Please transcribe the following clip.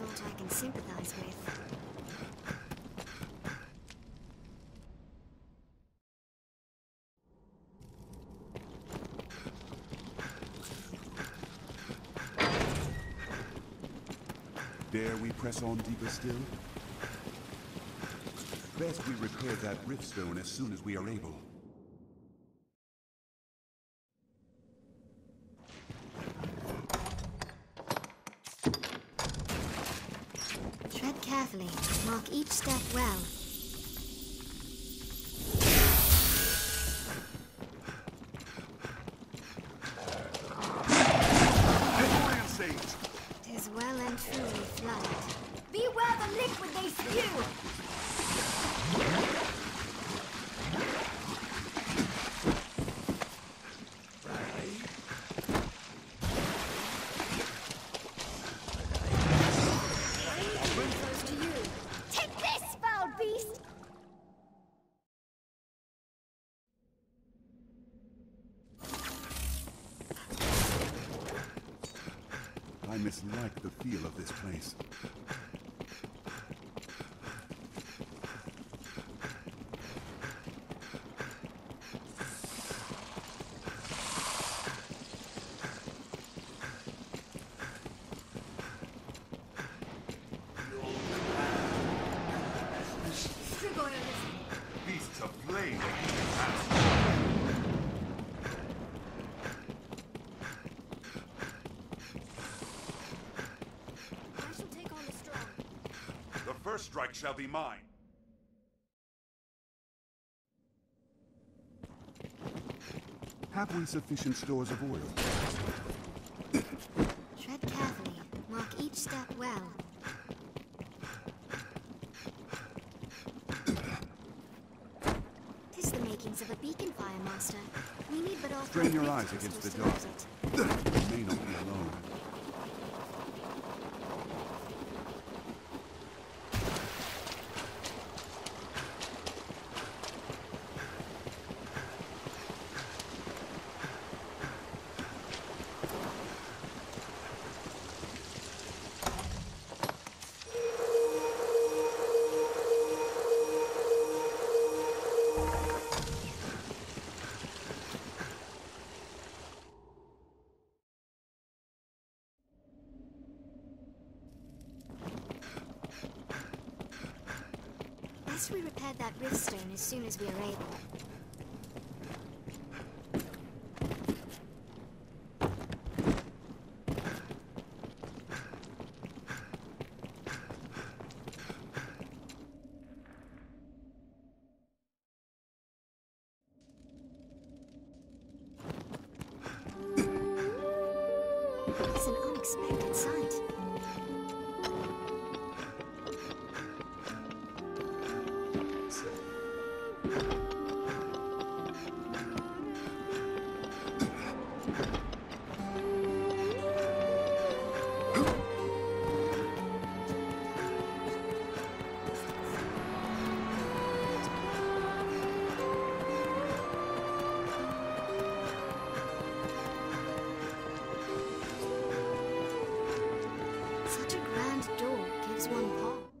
aught I can sympathize with. Dare we press on deeper still? Best we repair that rift stone as soon as we are able. Tread carefully. Mark each step well. Demorian Tis well and truly flooded. Beware the liquid they spew! I mislike the feel of this place. Beasts of flame! I shall take on the strong. The first strike shall be mine. Have we sufficient stores of oil? Tread carefully. Mark each step well. Tis the makings of a beacon fire, Master. We need but offer Strain a your eyes against the to dark. use. You may not be alone. Best we repair that rift stone as soon as we are able. It's an unexpected sight. Such a grand door gives one pause.